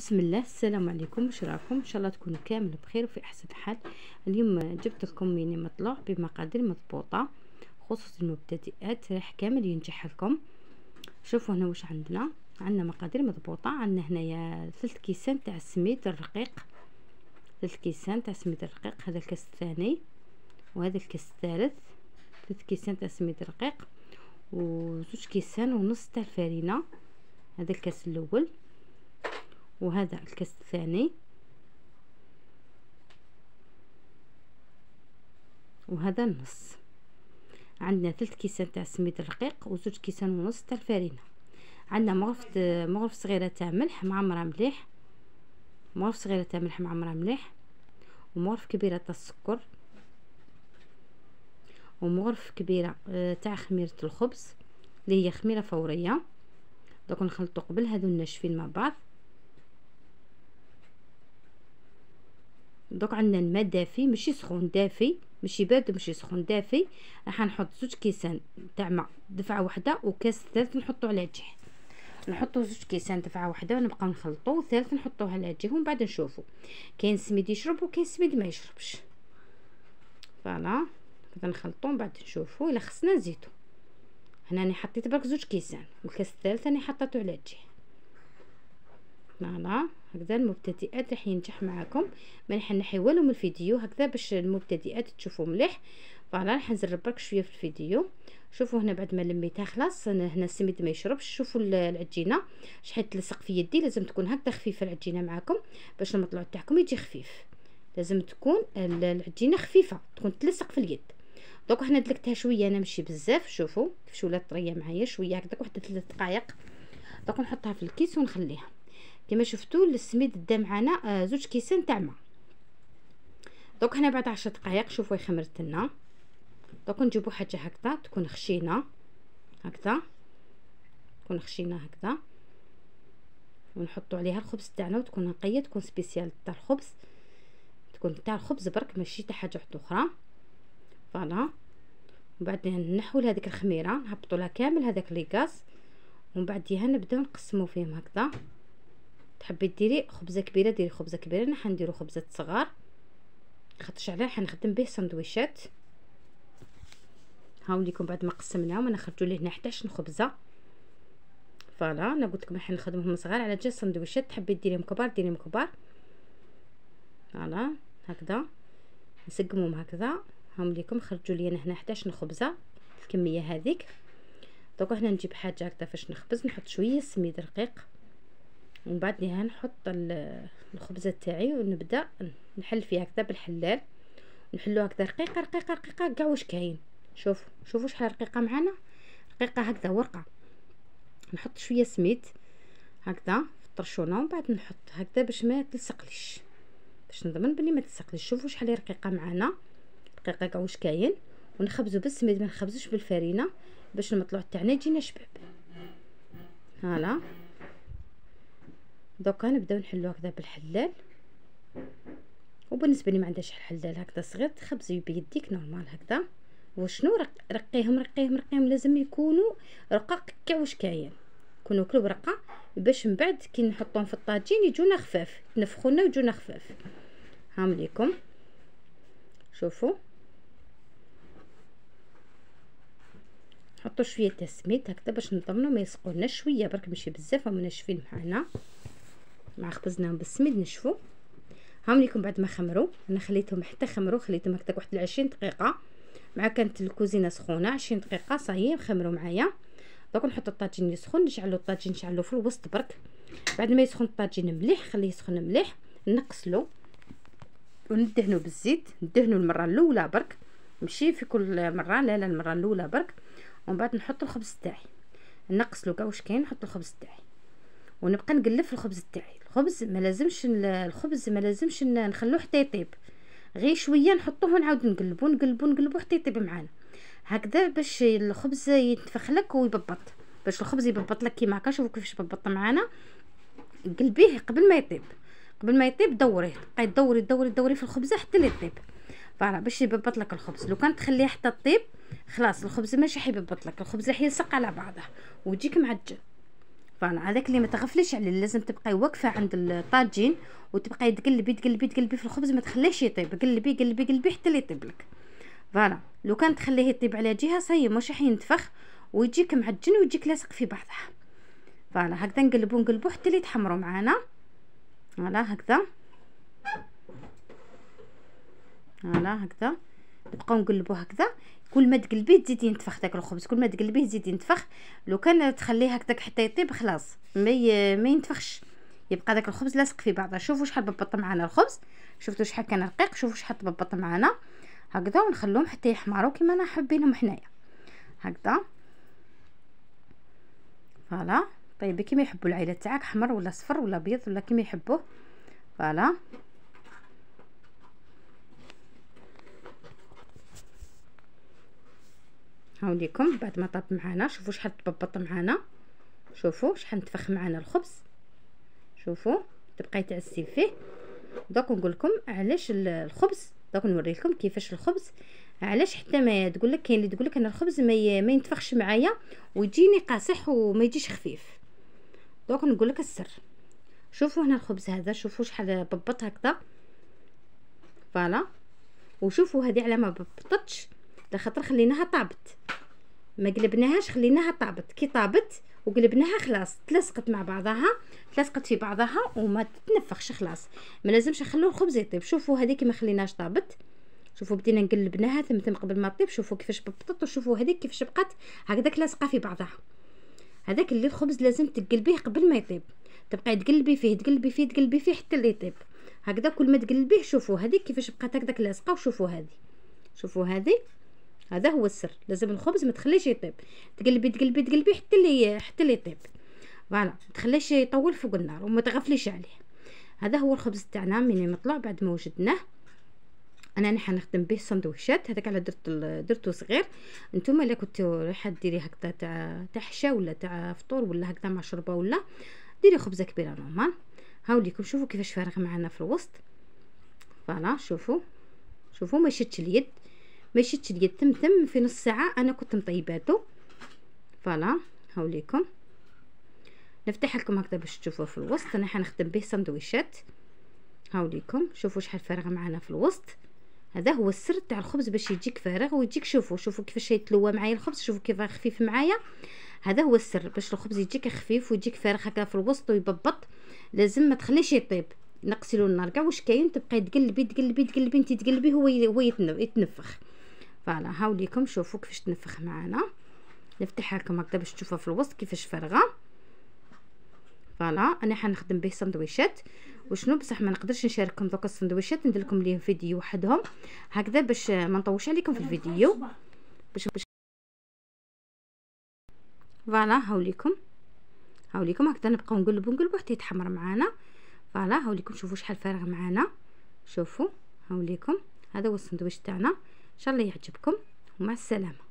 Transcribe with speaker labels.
Speaker 1: بسم الله السلام عليكم. واش راكم إن شاء الله تكونوا كامل بخير وفي أحسن حال. اليوم جبت لكم ميني مطلوع بمقادير مضبوطة خصوص المبتدئات. راح كامل ينجح لكم. شوفوا هنا واش عندنا. عندنا مقادير مضبوطة. عندنا هنايا ثلاث كيسان تاع السميد الرقيق. ثلاث كيسان تاع السميد الرقيق. هذا الكاس الثاني وهذا الكاس الثالث. ثلاث كيسان تاع السميد الرقيق. وزوج كيسان ونص تاع الفارينه هذا الكاس الأول. وهذا الكاس الثاني. وهذا النص. عندنا ثلاث كيسان تاع السميد الرقيق وزوج كيسان ونص تاع الفارينه عندنا مغرفة مغرفة صغيرة تاع ملح معمره مليح. مغرفة صغيرة تاع ملح معمره مليح. ومغرفة كبيرة تاع السكر. ومغرفة كبيرة آه، تاع خميرة الخبز اللي هي خميرة فورية. دوك نخلطو قبل هادو الناشفين مع بعض. دوك عندنا الماء دافي ماشي سخون دافي ماشي بارد ماشي سخون دافي. راح نحط زوج كيسان تاع ماء دفعة واحدة وكاس ثالث نحطو على الجه نحطو زوج كيسان دفعة واحدة ونبقى نخلطو وثالث نحطوه على الجه ومن بعد نشوفو. كاين سميد يشرب وكاين سميد ما يشربش. voilà كذا نخلطو من بعد نشوفو إلا خصنا نزيدو. هنا راني حطيت برك زوج كيسان والكاس الثالث راني حطيته على الجهة voilà. هكذا المبتدئات راح ينجح معكم ما راح نحي والو من الفيديو هكذا باش المبتدئات تشوفوا مليح. voilà راح نزرب برك شوية في الفيديو. شوفوا هنا بعد ما لميتها خلاص هنا السميد ما يشربش. شوفوا العجينة شحال تلصق في يدي لازم تكون هكذا خفيفة العجينة معكم باش المطلوع تاعكم يجي خفيف. لازم تكون العجينة خفيفة تكون تلصق في اليد. دوك حنا دلكتها شوية أنا ماشي بزاف. شوفوا كيفاش ولات طريه معايا شوية هكذا واحد 3 دقائق دوك نحطها في الكيس ونخليها. كما شفتوا السميد دا معنا آه زوج كيسان تاع ما دوك هنا بعد عشر دقائق شوفوا خمرت لنا دوك نجيبو حاجة هكذا تكون خشينة. هكذا. تكون خشينة هكذا. ونحطوا عليها الخبز تاعنا وتكون نقية تكون spécial تاع الخبز. تكون تاع الخبز برك ماشي تاع حاجة أخرى. voilà. وبعدين نحو لهذيك الخميرة نهبطوا لها كامل هذاك les gaz. ومن بعديها نبداو نقسمو فيهم هكذا. تحبي ديري خبزة كبيرة ديري خبزة كبيرة. أنا حنديرو خبزات صغار. خاطرش علاه حنخدم به سندويشات. هاوليكم بعد ما قسمناهم أنا خرجوا لي هنا 11 خبزه voilà أنا قلت لكم راح نخدمهم صغار على جال سندويشات. تحبي ديريهم كبار ديريهم كبار. voilà هكذا. نسقمهم هكذا. هاهم ليكم خرجوا لي أنا هنا 11 خبزه الكمية هذيك. دوك هنا نجيب حاجة هكذا فاش نخبز. نحط شوية سميد رقيق. ومن بعد نحط الخبزة تاعي ونبدأ نحل فيها هكذا بالحلال. نحلو هكذا رقيقة رقيقة رقيقة كاع واش كاين. شوف شوفوا شحال رقيقة معنا رقيقة هكذا ورقة. نحط شوية سميد هكذا في الطرشونة ومن بعد نحط هكذا باش ما تلصقليش. باش نضمن بلي ما تلصقليش. شوفوا شحال رقيقة معنا رقيقة كاع واش كاين. ونخبزو بالسميد ما نخبزوش بالفرينة. باش المطلوع تاعنا يجينا شباب هالا. دوكا نبداو نحلو هكذا بالحلال. وبالنسبة لي ما عندهاش الحلال هكذا صغير تخبزي بيديك normal هكذا. وشنو؟ رق رقيهم رقيهم رقيهم لازم يكونوا رقاق كاع واش كاين. يكونوا كل ورقه باش من بعد كي نحطهم في الطاجين يجونا خفاف يتنفخونا ويجونا خفاف هام ليكم. شوفوا. حطوا شوية سميد هكذا باش نضمنوا ما يسقوناش شوية برك ماشي بزاف هما ناشفين معنا مع خبزناهم بالسميد نشفوا هاهم ليكم بعد ما خمروا أنا خليتهم حتى خمروا خليتهم هكذا واحد 20 دقيقة. مع كانت الكوزينة سخونة 20 دقيقة صايي خمروا معايا. دوك نحط الطاجين يسخن نشعلوا الطاجين نشعلوا في الوسط برك. بعد ما يسخن الطاجين مليح خليه يسخن مليح نقسلو. وندهنو بالزيت ندهنو المرة الأولى برك. ماشي في كل مرة لا لا المرة الأولى برك. ومن بعد نحط الخبز تاعي. نقسلو كاع واش كاين نحط الخبز تاعي. ونبقى نقلب في الخبز تاعي. الخبز ما لازمش الخبز ما لازمش نخلوه حتى يطيب غير شوية نحطوه ونعاود نقلبو نقلبو نقلبو حتى يطيب معانا. هكذا باش الخبز يتنفخ لك ويببط. باش الخبز يببط لك كيما هكا شوفوا كيفاش ببط معانا. قلبيه قبل ما يطيب. قبل ما يطيب دوريه. تبقاي دوري دوري دوري في الخبزه حتى اللي يطيب. فوالا باش يببط لك الخبز. لو كان تخليه حتى طيب خلاص الخبز ماشي حيببط لك. الخبز راح يلصق على بعضه ويجيك معجن. voilà هذاك اللي ما تغفليش عليه لازم تبقاي واقفة عند الطاجين وتبقاي تقلبي تقلبي تقلبي في الخبز ما تخليش يطيب قلبي قلبي قلبي حتى يطيب لك. voilà لو كان تخليه يطيب على جهة صاي مش راح ينتفخ ويجيك معجن ويجيك لاصق في بعضها. voilà هكذا نقلبو نقلبو حتى يتحمروا معانا. voilà هكذا. voilà هكذا. نبقاو نقلبو هكذا. كل ما تقلبيه تزيدي ينتفخ داك الخبز. كل ما تقلبيه يزيد ينتفخ. لو كان تخليه هكذاك حتى يطيب خلاص. ما ما ينتفخش. يبقى داك الخبز لاصق في بعضه. شوفوا شحال ببط معنا الخبز. شفتوا شحال كان رقيق. شوفوا شحال ببط معنا هكذا ونخلوهم حتى يحمروا كيما أنا حابينهم حنايا. هكذا. voilà. طيبي كيما يحبوا العائله تاعك حمر ولا صفر ولا أبيض ولا كيما يحبوه. فوالا. هاوليكم بعد ما طاب معانا. شوفوا شحال تبطط معانا. شوفوا شحال نتفخ معانا الخبز. شوفوا تبقاي تعسي فيه. دوك نقول لكم علاش الخبز. دوك نوري لكم كيفاش الخبز. علاش حتى ما تقول لك كاين اللي تقول لك أنا الخبز ما ما ينتفخش معايا ويجيني قاصح وما يجيش خفيف. دوك نقول لك السر. شوفوا هنا الخبز هذا. شوفوا شحال ببط هكذا. فوالا. وشوفوا هذه على ما ببطتش. لخاطر خليناها طابت. ما قلبناهاش خليناها طابت. كي طابت وقلبناها خلاص تلصقت مع بعضها تلصقت في بعضها وما تتنفخش خلاص. ما لازمش نخلو الخبز يطيب. شوفوا هذيك ما خليناش طابت. شوفوا بدينا نقلبناها ثم ثم قبل ما تطيب شوفوا كيفاش بطط وشوفوا هذيك كيفاش بقات. هكذاك لاصقة في بعضها. هذاك اللي الخبز لازم تقلبيه قبل ما يطيب. تبقاي تقلبي فيه تقلبي فيه تقلبي فيه حتى اللي يطيب. هكذا كل ما تقلبيه شوفوا هذيك كيفاش بقات هكذاك لاصقة وشوفوا هذه. شوفوا هذه. هذا هو السر. لازم الخبز ما تخليش يطيب. تقلبي تقلبي تقلبي حتى اللي حتى اللي يطيب. فوالا ما تخليش يطول فوق النار وما تغفليش عليه. هذا هو الخبز تاعنا من مطلع بعد ما وجدناه. أنا راح نخدم به سندويشات هذاك علاه درت درتو صغير. نتوما إلا كنتو رايحة ديري هكذا تاع تاع عشا ولا تاع فطور ولا هكذا مع شربه ولا ديري خبزة كبيرة normal هاوليكم شوفوا كيفاش فارغ معنا في الوسط. voilà شوفوا. شوفوا ما شدش اليد. ما شدش اليد تم تم في نص ساعة. أنا كنت مطيباتو. voilà هاوليكم نفتح لكم هكذا باش تشوفوه في الوسط. أنا حنخدم به سندويشات هاوليكم شوفوا شحال فارغ معنا في الوسط. هذا هو السر تاع الخبز باش يجيك فارغ ويجيك شوفوا شوفوا كيفاش يتلوى معايا الخبز. شوفوا كيف خفيف معايا. هذا هو السر باش الخبز يجيك خفيف ويجيك فارغ هكا في الوسط ويببط. لازم ما تخليش يطيب. نقصي له النار. كاع واش كاين؟ تبقاي تقلبي تقلبي تقلبي. انت تقلبي هو هو يتنفخ. فوالا هاوليكم شوفوا كيفاش تنفخ معانا. نفتحها لكم هكذا باش تشوفوها في الوسط كيفاش فارغة. voilà أنا حنخدم به سندويشات. وشنو بصح ما نقدرش نشارككم دوك السندويشات ندير لكم ليهم فيديو وحدهم. هكذا باش ما نطولش عليكم في الفيديو. باش باش voilà هاوليكم هاوليكم هكذا نبقاو نقلبو نقلبو حتى يتحمر معانا. voilà هاوليكم شوفوا شحال فارغ معانا. شوفوا هاوليكم هذا هو السندويش تاعنا. شاء الله يعجبكم ومع السلامة.